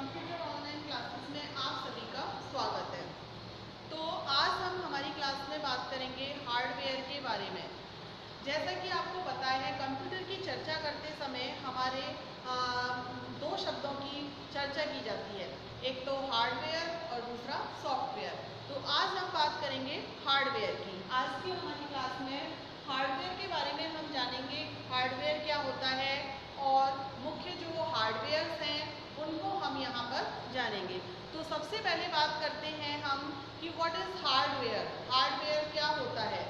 Computer online classes में आप सभी का स्वागत है। तो आज हम हमारी क्लास में बात करेंगे हार्डवेयर के बारे में। जैसा कि आपको पता है कंप्यूटर की चर्चा करते समय हमारे आ, दो शब्दों की चर्चा की जाती है एक तो हार्डवेयर और दूसरा सॉफ्टवेयर। तो आज हम बात करेंगे हार्डवेयर की। आज की हमारी क्लास में हार्डवेयर के बारे में हम जानेंगे हार्डवेयर क्या होता है और मुख्य जो हार्डवेयर्स हैं उनको हम यहाँ पर जानेंगे। तो सबसे पहले बात करते हैं हम कि व्हाट इज़ हार्डवेयर हार्डवेयर क्या होता है?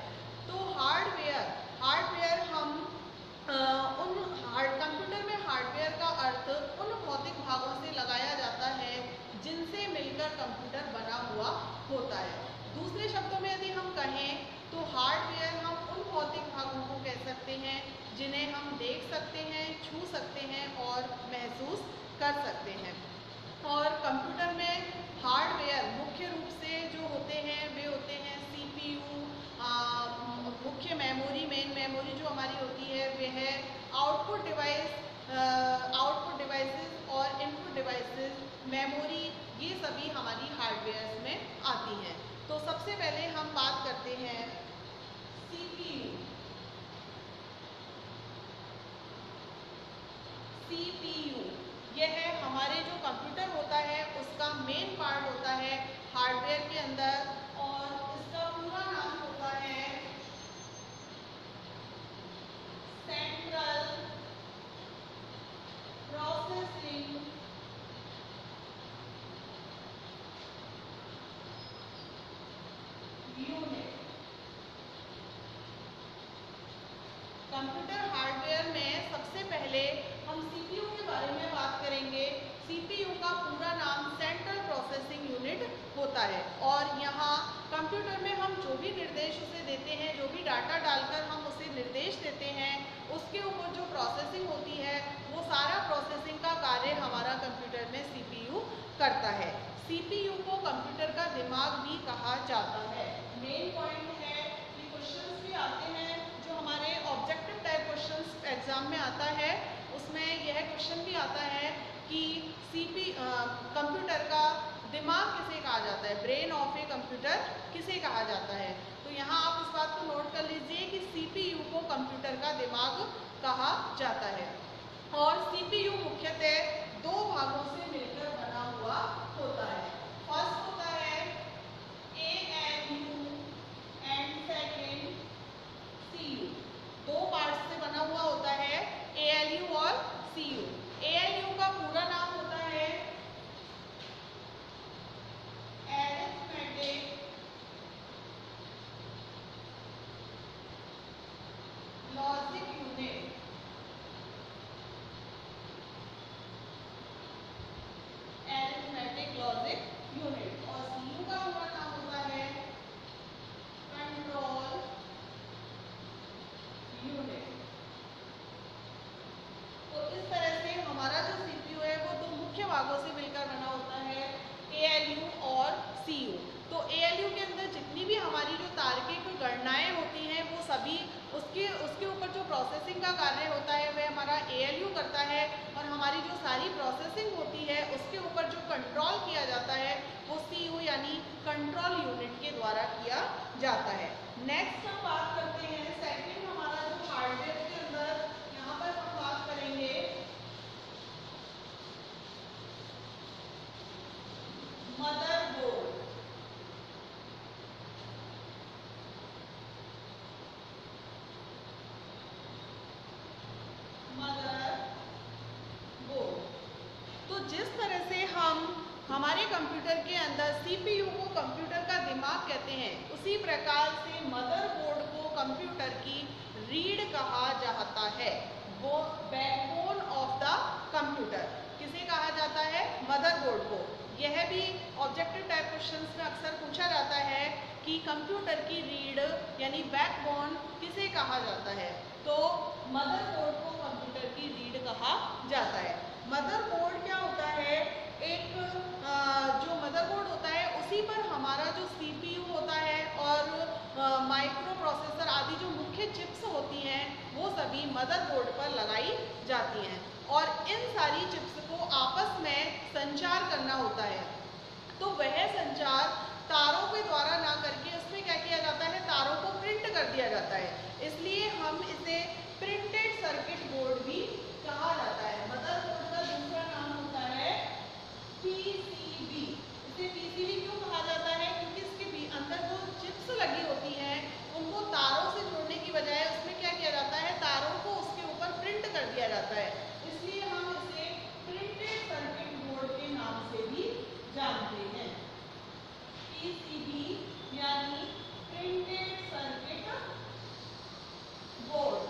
तो हार्डवेयर हार्डवेयर हम आ, उन हार्ड कंप्यूटर में हार्डवेयर का अर्थ उन भौतिक भागों से लगाया जाता है जिनसे मिलकर कंप्यूटर बना हुआ होता है। दूसरे शब्दों में यदि हम कहें तो हार्डवेयर हम उन भौतिक भागों को कह सकते हैं जिन्हें हम देख सकते हैं छू सकते हैं और महसूस कर सकते हैं। और कंप्यूटर में हार्डवेयर मुख्य रूप से जो होते हैं, वे होते हैं सीपीयू मुख्य मेमोरी, मेन मेमोरी जो हमारी होती है, वे है आउटपुट डिवाइस आउटपुट डिवाइसेस और इनपुट डिवाइसेस, मेमोरी, ये सभी हमारी हार्डवेयर में आती हैं। तो सबसे पहले हम बात करते हैं सीपीयू यह है हमारे जो कंप्यूटर होता है उसका मेन पार्ट होता है हार्डवेयर के अंदर और इसका पूरा नाम होता है central processing unit computer hardware में सबसे पहले हम सीपीयू के बारे में बात करेंगे सीपीयू का पूरा नाम सेंट्रल प्रोसेसिंग यूनिट होता है और यहाँ कंप्यूटर में हम जो भी निर्देश उसे देते हैं जो भी डाटा डालकर हम उसे निर्देश देते हैं, उसके ऊपर जो प्रोसेसिंग होती है, वो सारा प्रोसेसिंग का कार्य हमारा कंप्यूटर में सीपीयू करता है। सीपीयू को कंप्यूटर का दिमाग भी कहा जाता है। मेन पॉइंट है कि क्वेश्चंस भी आते हैं, जो हमारे ऑब्जेक्टिव टाइप क्वेश्चंस एग्ज़ाम में आता है, उसमें यह क्वेश्चन भी आता है कि सीपी कंप्यूटर का दिमाग किसे कहा जाता है? ब्रेन ऑफ़ ए कंप्यूटर किसे कहा जाता है? तो यहाँ आप इस बात को नोट कर लीजिए कि सीपीयू को कंप्यूटर का दिमाग कहा जाता है। और सीपीयू मुख्यतः दो भागों से मिलकर बना हुआ होता है। फ़र्स्ट होता है A N U and second C U दो पार्ट से बना हुआ होता है ए एल यू और C U A L U का पूरा नाम होता है arithmetic logic unit arithmetic logic unit और सी यू का पूरा नाम होता है कंट्रोल यूनिट तो इस तरह से हमारा जो सीपीयू है वो दो मुख्य भागों से मिलकर बना होता है एएलयू और सीयू तो एएलयू के अंदर जितनी भी हमारी जो तार्किक गणनाएँ होती हैं वो सभी उसके उसके ऊपर जो प्रोसेसिंग का कार्य होता है, वह हमारा एएलयू करता है और हमारी जो सारी प्रोसेसिंग होती है, उसके ऊपर जो कंट्रोल किया जाता है, वो सीयू यानी कंट्रोल यूनिट के द्वारा किया जाता है। नेक्स्ट हम बात करते हैं सेकंड हमारा जो हार्डवेयर के अंदर यहाँ पर हम बात करेंगे मदरबोर्ड मदरबोर्ड तो जिस तरह से हम हमारे कंप्यूटर के अंदर सीपीयू को कंप्यूटर का दिमाग कहते हैं उसी प्रकार से मदरबोर्ड को कंप्यूटर की रीढ़ कहा जाता है। वो बैकबोन ऑफ़ द कंप्यूटर किसे कहा जाता है? मदरबोर्ड को। यह भी ऑब्जेक्टिव टाइप क्वेश्चंस में अक्सर पूछा जाता है कि कंप्यूटर की रीढ़ यानी बैकबोन किसे कहा जाता है? तो मदरबोर्ड को कंप्यूटर की रीढ़ कहा जाता है। मदरबोर्ड क्या होता है? एक जो मदरबोर्ड होता है, उसी पर हमारा जो सीपीयू होता है और माइक्रो प्रोसेसर आदि जो मुख्य चिप्स होती हैं, वो सभी मदरबोर्ड पर लगाई जाती हैं। और इन सारी चिप्स को आपस में संचार करना होता है। तो वह संचार तारों के द्वारा ना करके उसमें क्या किया जाता है? तारों को प्रिंट कर दिया जाता है। इसलिए हम इसे प्रिंटेड सर्किट बोर्ड भी कहा जाता है मदरबोर्ड का दूसरा नाम होता है पीसीबी इसे पीसीबी क्यों कहा जाता है क्योंकि इसके अंदर जो चिप्स लगी होती हैं उनको तारों से जोड़ने की बजाय उसमें क्या किया जाता है तारों को उसके ऊपर प्रिंट कर दिया जाता है इसलिए हम इसे प्रिंटेड सर्किट बोर्ड के नाम से भी जानते हैं पीसीबी यानी printed circuit board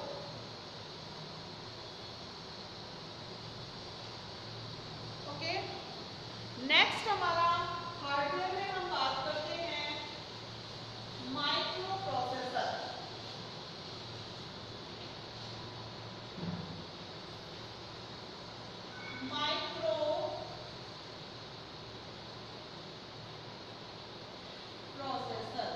okay next हमारा हार्डवेयर में हम बात करते हैं microprocessor microprocessor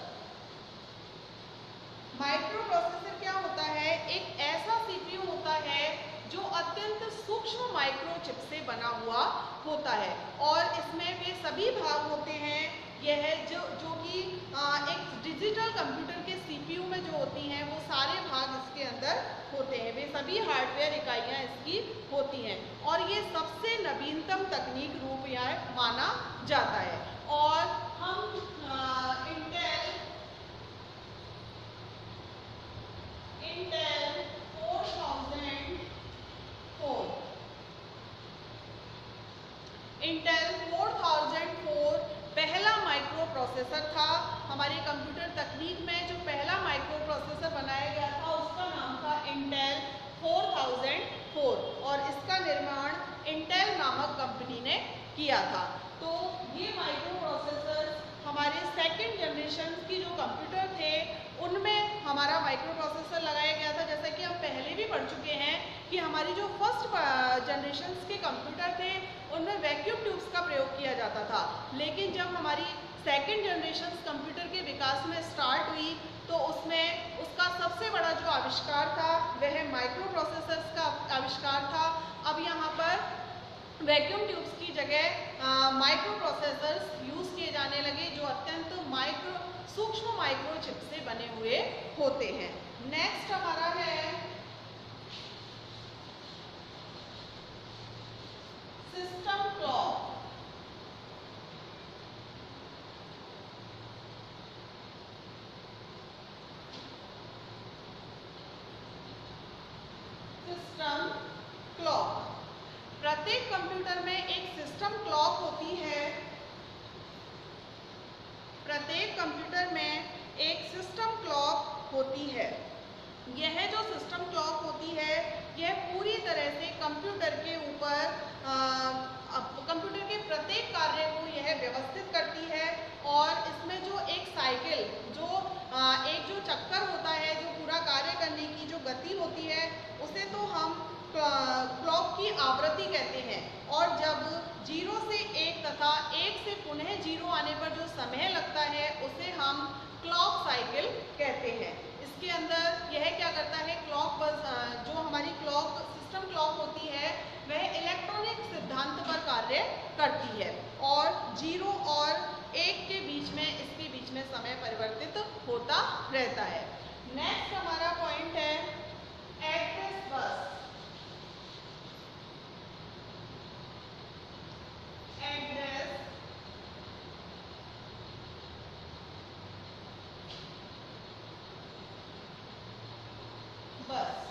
microprocessor क्या होता है एक ऐसा सीपीयू होता है जो अत्यंत सूक्ष्म माइक्रोचिप से बना हुआ होता है और इसमें वे सभी भाग होते हैं यह जो जो कि एक डिजिटल कंप्यूटर के सीपीयू में जो होती हैं वो सारे भाग इसके अंदर होते हैं वे सभी हार्डवेयर इकाइयाँ इसकी होती हैं और ये सबसे नवीनतम तकनीक रूप या माना जाता है। और हम इंटेल इंटेल 4004 इंटेल 4004 पहला माइक्रो प्रोसेसर था हमारे कंप्यूटर तकनीक में जो पहला माइक्रो प्रोसेसर बनाया गया था उसका नाम था इंटेल 4004 और इसका निर्माण इंटेल नामक कंपनी ने किया था तो ये माइक्रो प्रोसेसर हमारे सेकंड जनरेशन की जो कंप्यूटर थे उनमें हमारा माइक्रो प्रोसेसर लगाया गया था जैसा कि हम पहले भी पढ़ चुके हैं कि हमारी जो फ़र्स्ट जनरेशन के कंप्यूटर थे, उनमें वैक्यूम ट्यूब्स का प्रयोग किया जाता था। लेकिन जब हमारी सेकेंड जनरेशन कंप्यूटर के विकास में स्टार्ट हुई तो उसमें उसका सबसे बड़ा जो आविष्कार था, वह माइक्रो प्रोसेसर्स का आविष्कार था। अब यहाँ पर वैक्यूम ट्यूब्स की जगह माइक्रो प्रोसेसर्स यूज़ किए जाने लगे, जो अत्यंत माइक्रो सूक्ष्म माइक्रो माइक्रोचिप से बने हुए होते हैं। नेक्स्ट हमारा है सिस्टम क्लॉक सिस्टम क्लॉक प्रत्येक कंप्यूटर में एक सिस्टम क्लॉक होती है। प्रत्येक कंप्यूटर में एक सिस्टम क्लॉक होती है। यह जो सिस्टम क्लॉक होती है यह पूरी तरह से कंप्यूटर के ऊपर कंप्यूटर के प्रत्येक कार्य को यह व्यवस्थित करती है और इसमें जो एक साइकिल जो आ, एक जो चक्कर होता है जो पूरा कार्य करने की जो गति होती है उसे तो हम क्लॉक की आवृत्ति कहते हैं। और जब ज़ीरो से एक तथा एक से पुनः ज़ीरो आने पर जो समय लगता है उसे हम क्लॉक साइकिल कहते हैं। इसके अंदर यह क्या करता है क्लॉक बस जो हमारी क्लॉक सिस्टम क्लॉक होती है वह इलेक्ट्रॉनिक सिद्धांत पर कार्य करती है और ज़ीरो और एक के बीच में इसके बीच में समय परिवर्तित होता रहता है नेक्स्ट हमारा पॉइंट है address bus address bus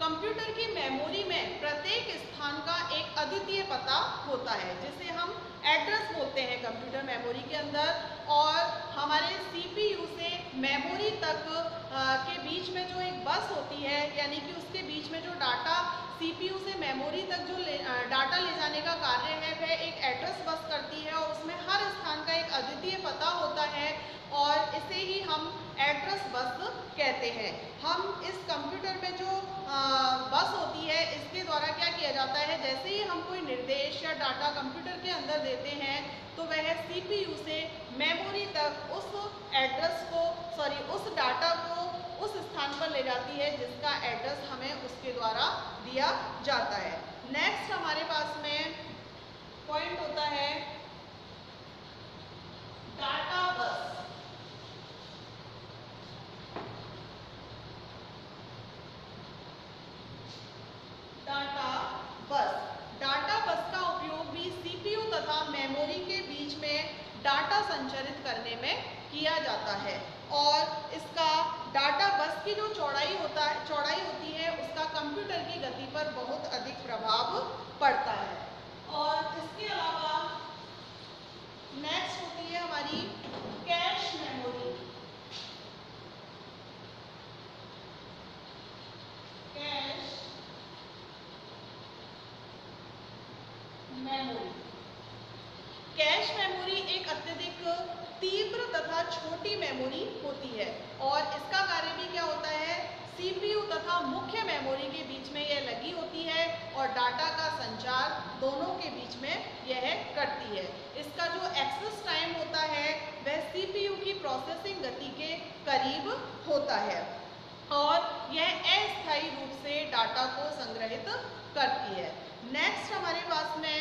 computer की मेमोरी में प्रत्येक स्थान का एक अद्वितीय पता होता है, जिसे हम एड्रेस बोलते हैं कंप्यूटर मेमोरी के अंदर और हमारे सीपीयू से तक के बीच में जो एक बस होती है यानी कि उसके बीच में जो डाटा सीपीयू से मेमोरी तक जो ले, डाटा ले जाने का कार्य है वह एक एड्रेस बस करती है और उसमें हर स्थान का एक अद्वितीय पता होता है और इसे ही हम एड्रेस बस कहते हैं। हम इस कंप्यूटर में जो आ, बस होती है इसके द्वारा क्या किया जाता है जैसे ही हम कोई निर्देश या डाटा कंप्यूटर के अंदर देते हैं तो वह सीपीयू से मेमोरी तक उस एड्रेस को सॉरी उस डाटा को उस स्थान पर ले जाती है जिसका एड्रेस हमें उसके द्वारा दिया जाता है। नेक्स्ट हमारे पास में पॉइंट होता है डाटा बस डाटा बस डाटा बस का उपयोग भी सीपीयू तथा मेमोरी के बीच में डाटा संचरित करने में किया जाता है और इसका डाटा बस की जो चौड़ाई होता है चौड़ाई होती है उसका कंप्यूटर की गति पर बहुत अधिक प्रभाव पड़ता है और इसके अलावा नेक्स्ट होती है हमारी cache memory cache memory cache memory एक अत्यधिक तीव्र तथा छोटी मेमोरी होती है। और इसका कार्य भी क्या होता है? सीपीयू तथा मुख्य मेमोरी के बीच में यह लगी होती है और डाटा का संचार दोनों के बीच में यह करती है। इसका जो एक्सेस टाइम होता है, वह सीपीयू की प्रोसेसिंग गति के करीब होता है और यह अस्थायी रूप से डाटा को संग्रहित करती है। नेक्स्ट हमारे पास में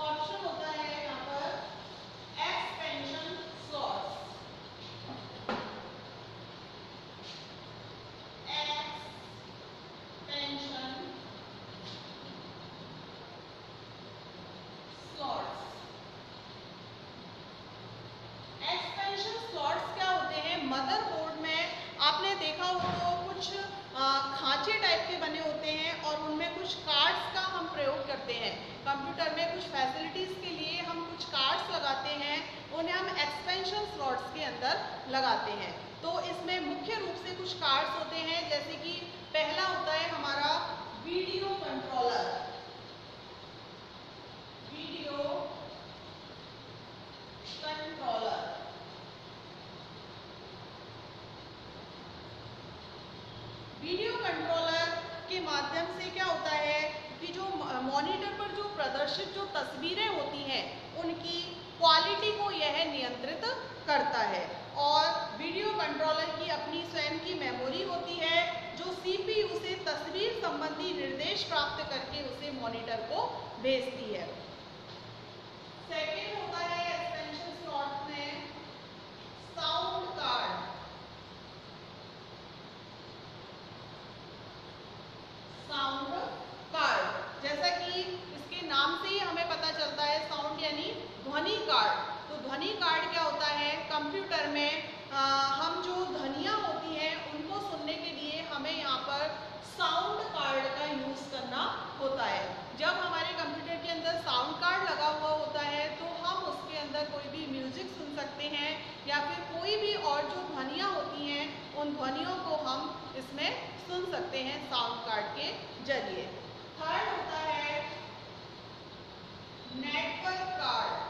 ऑप्शन होता है यहाँ पर expansion slots expansion slots expansion slots क्या होते हैं मदरबोर्ड में आपने देखा हो तो कुछ खांचे टाइप के बने होते हैं और उनमें कुछ कार्ड्स का हम प्रयोग करते हैं कंप्यूटर में कुछ फैसिलिटीज़ के लिए हम कुछ कार्ड्स लगाते हैं उन्हें हम एक्सपेंशन स्लॉट्स के अंदर लगाते हैं। तो इसमें मुख्य रूप से कुछ कार्ड्स होते हैं, जैसे कि पहला होता है हमारा video controller. Video controller. Video controller के माध्यम से क्या होता है कि जो मॉनिटर पर जो प्रदर्शित जो तस्वीरें होती हैं, उनकी क्वालिटी को यह नियंत्रित करता है। और वीडियो कंट्रोलर की अपनी स्वयं की मेमोरी होती है, जो सीपीयू से तस्वीर संबंधी निर्देश प्राप्त करके उसे मॉनिटर को भेजती है। सेकेंड होता है एक्सपेंशन स्लॉट में साउंड कार्ड साउंड कार्ड जैसा कि इसके नाम से ही हमें पता चलता है साउंड यानी ध्वनि कार्ड तो ध्वनि कार्ड क्या होता है? कंप्यूटर में आ, हम जो ध्वनियाँ होती हैं उनको सुनने के लिए हमें यहाँ पर साउंड कार्ड का यूज़ करना होता है। जब हमारे कंप्यूटर के अंदर साउंड कार्ड लगा हुआ होता है तो हम उसके अंदर कोई भी म्यूज़िक सुन सकते हैं या फिर कोई भी और जो ध्वनियाँ होती हैं उन ध्वनियों को हम इसमें सुन सकते हैं साउंड कार्ड के ज़रिए। थर्ड होता है network card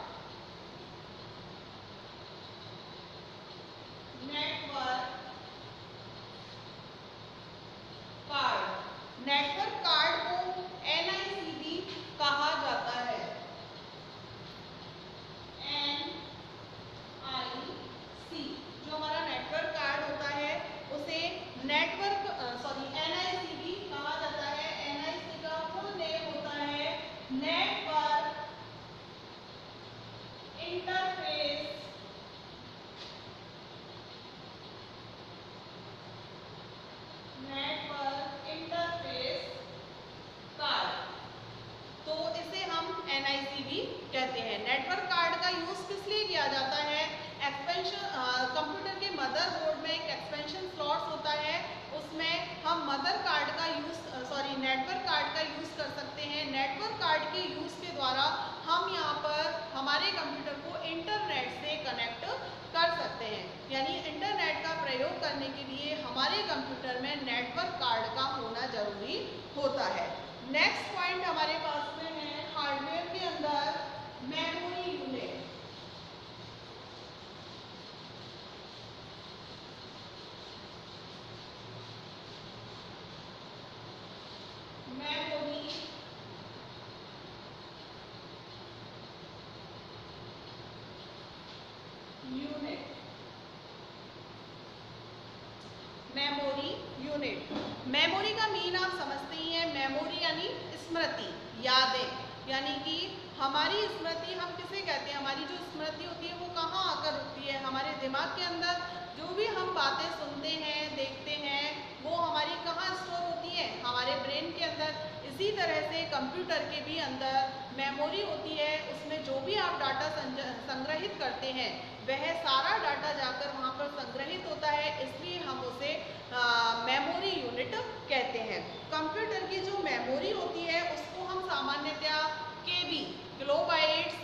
network card network card को एनआईसीडी कहा जाता है एन आई सी जो हमारा नेटवर्क कार्ड होता है उसे नेटवर्क सॉरी एनआईसीडी कहा जाता है एनआईसी का फुल नेम होता है network interface network interface card तो इसे हम एनआईसीडी कहते हैं नेटवर्क कार्ड का यूज़ किस लिए किया जाता है एक्सपेंशन कंप्यूटर के मदरबोर्ड में एक एक्सपेंशन स्लॉट्स होता है उसमें हम मदर कार्ड का यूज़ सॉरी नेटवर्क कार्ड का यूज़ कर सकते हैं नेटवर्क कार्ड के यूज़ के द्वारा हम यहाँ पर हमारे कंप्यूटर को इंटरनेट से कनेक्ट कर सकते हैं यानी इंटरनेट का प्रयोग करने के लिए हमारे कंप्यूटर में नेटवर्क कार्ड का होना ज़रूरी होता है नेक्स्ट पॉइंट हमारे पास में है हार्डवेयर के अंदर memory unit memory unit memory का मीन आप समझते ही हैं, मेमोरी यानी स्मृति, यादें। यानी कि हमारी स्मृति, हम किसे कहते हैं? हमारी जो स्मृति होती है, वो कहाँ आकर रुकती है? हमारे दिमाग के अंदर जो भी हम बातें सुनते हैं, देखते हैं, वो हमारी कहाँ स्टोर होती है? हमारे ब्रेन के अंदर। इसी तरह से कंप्यूटर के भी अंदर मेमोरी होती है, उसमें जो भी आप डाटा संग्रहित करते हैं, वह सारा डाटा जाकर वहाँ पर संग्रहित होता है, इसलिए हम उसे मेमोरी यूनिट कहते हैं। कंप्यूटर की जो मेमोरी होती है, उसको हम सामान्यतया के बी किलोबाइट्स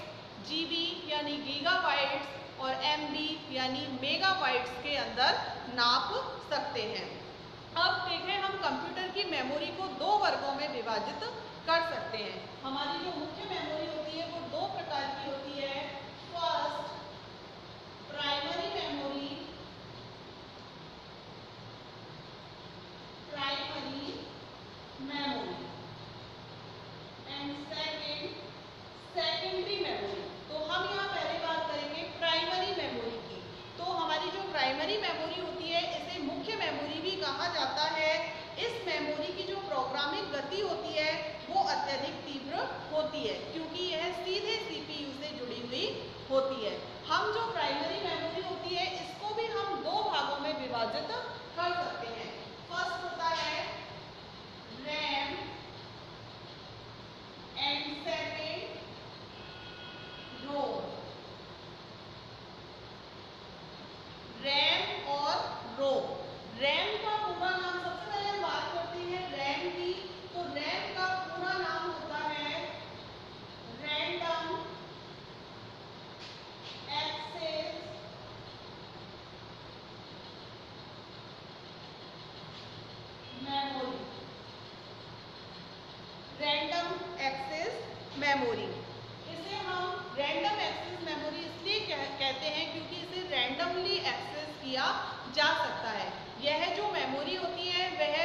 जीबी यानी गीगाबाइट्स और एमबी यानी मेगाबाइट्स के अंदर नाप सकते हैं। अब देखें हम कंप्यूटर की मेमोरी को दो वर्गों में विभाजित कर सकते हैं। हमारी जो मुख्य मेमोरी होती है, वो दो प्रकार की होती है first primary memory primary memory and second secondary memory तो हम यहाँ पहले बात करेंगे प्राइमरी मेमोरी की तो हमारी जो प्राइमरी मेमोरी होती है इसे मुख्य मेमोरी भी कहा जाता है इस मेमोरी की जो प्रोग्रामिंग गति होती है वो अत्यधिक तीव्र होती है क्योंकि यह सीधे सीपीयू से जुड़ी हुई होती है हम जो प्राइमरी मेमोरी होती है इसको भी हम दो भागों में विभाजित कर सकते हैं फ़र्स्ट होता है RAM and second ROM RAM और रोम रैम का पूरा नाम सबसे पहले हम बात करते हैं रैम की तो रैम का पूरा नाम होता है random access memory random access memory इसे हम रैंडम एक्सेस मेमोरी इसलिए कह, कहते हैं क्योंकि इसे रैंडमली एक्सेस किया जा सकता है यह जो मेमोरी होती है वह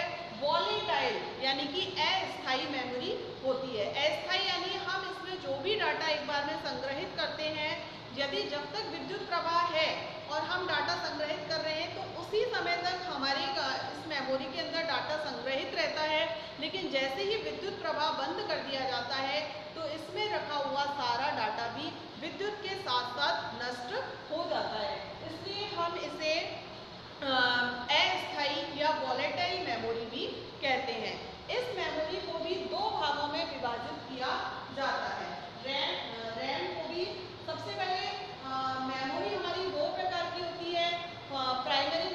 वॉलीटाइल यानी कि अस्थाई मेमोरी होती है अस्थाई यानी हम इसमें जो भी डाटा एक बार में संग्रहित करते हैं यदि जब तक विद्युत प्रवाह है और हम डाटा संग्रहित कर रहे हैं तो उसी समय तक हमारे इस मेमोरी के अंदर डाटा संग्रहित रहता है, लेकिन जैसे ही विद्युत प्रवाह बंद कर दिया जाता है तो इसमें रखा हुआ सारा डाटा भी विद्युत के साथ साथ नष्ट हो जाता है। इसलिए हम इसे अस्थाई या वॉलेटाइल मेमोरी भी कहते हैं। इस मेमोरी को भी दो भागों में विभाजित किया जाता है। रैम रैम को भी सबसे पहले मेमोरी हमारी दो प्रकार की होती है प्राइमरी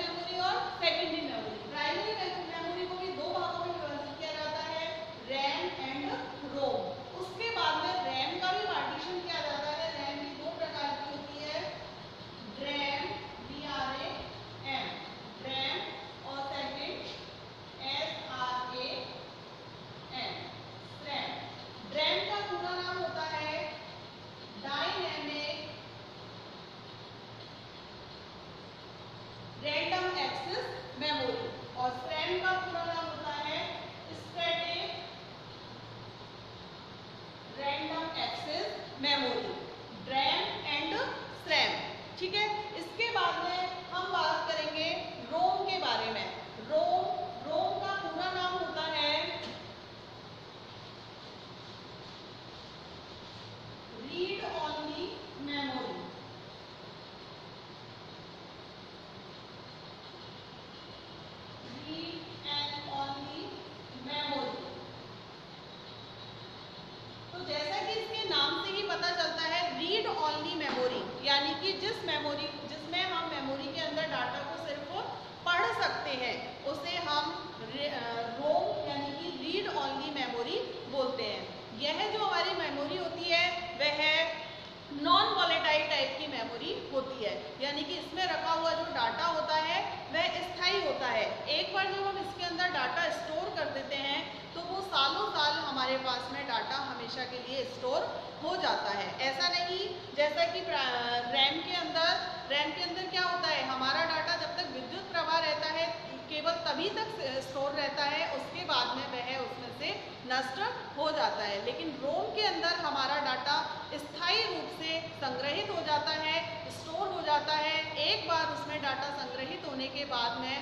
के लिए स्टोर हो जाता है। ऐसा नहीं जैसा कि रैम के अंदर रैम के अंदर क्या होता है? हमारा डाटा जब तक विद्युत प्रवाह रहता है, केवल तभी तक स्टोर रहता है, उसके बाद में वह उसमें से नष्ट हो जाता है। लेकिन रोम के अंदर हमारा डाटा स्थायी रूप से संग्रहित हो जाता है स्टोर हो जाता है। एक बार उसमें डाटा संग्रहित होने के बाद में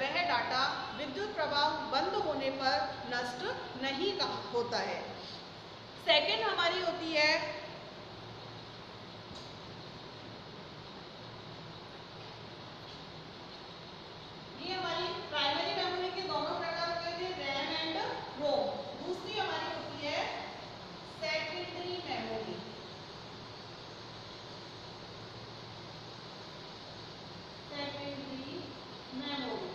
वह डाटा विद्युत प्रवाह बंद होने पर नष्ट नहीं होता है। सेकंड हमारी होती है ये हमारी प्राइमरी मेमोरी के दोनों प्रकार होते थे रैम एंड रोम दूसरी हमारी होती है सेकेंडरी मेमोरी सेकेंडरी मेमोरी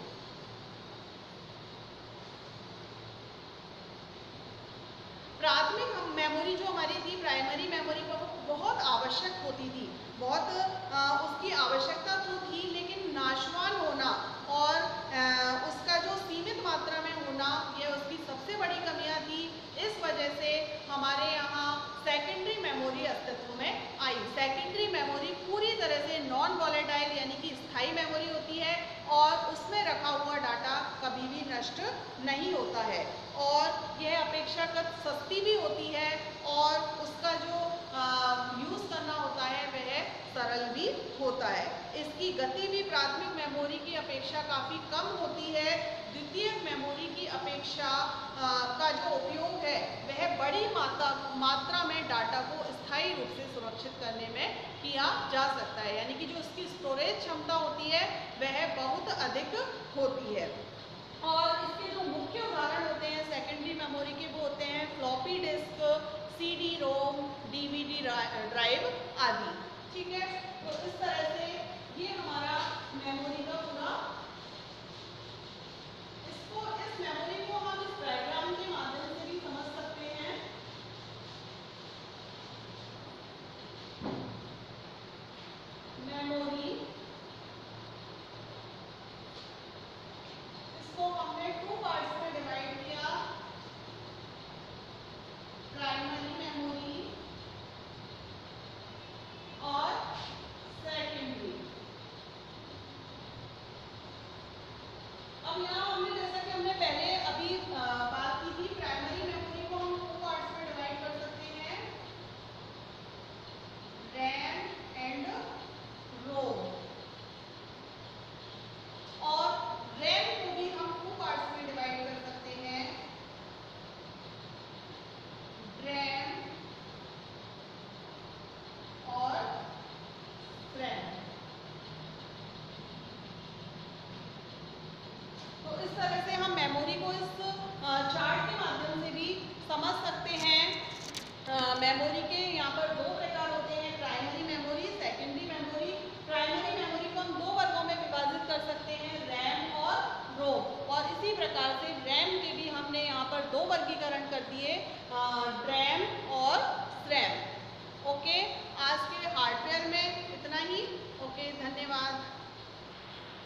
प्राथमिक मेमोरी जो हमारी थी प्राइमरी मेमोरी वो बहुत आवश्यक होती थी। बहुत आ, उसकी आवश्यकता तो थी लेकिन नाशवान होना और आ, उसका जो सीमित मात्रा में होना ये उसकी सबसे बड़ी कमियाँ थी। इस वजह से हमारे यहाँ सेकेंडरी मेमोरी अस्तित्व में आई। सेकेंडरी मेमोरी पूरी तरह से नॉन वॉलेटाइल यानी कि स्थायी मेमोरी होती है और उसमें रखा हुआ डाटा कभी भी नष्ट नहीं होता है। और यह अपेक्षाकृत सस्ती भी होती है और उसका जो यूज़ करना होता है वह सरल भी होता है इसकी गति भी प्राथमिक मेमोरी की अपेक्षा काफ़ी कम होती है। द्वितीय मेमोरी की अपेक्षा आ, का जो उपयोग है वह बड़ी मात्रा मात्रा में डाटा को स्थायी रूप से सुरक्षित करने में किया जा सकता है। यानी कि जो इसकी स्टोरेज क्षमता होती है वह बहुत अधिक होती है। और इसके जो मुख्य उदाहरण होते हैं सेकेंडरी मेमोरी के वो होते हैं floppy disk C D ROM DVD drive आदि। ठीक है? तो इस तरह से ये हमारा मेमोरी का पूरा